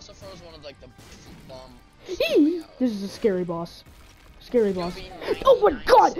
also froze one of like the bomb. Um, this is a scary boss. Scary boss. Oh my god!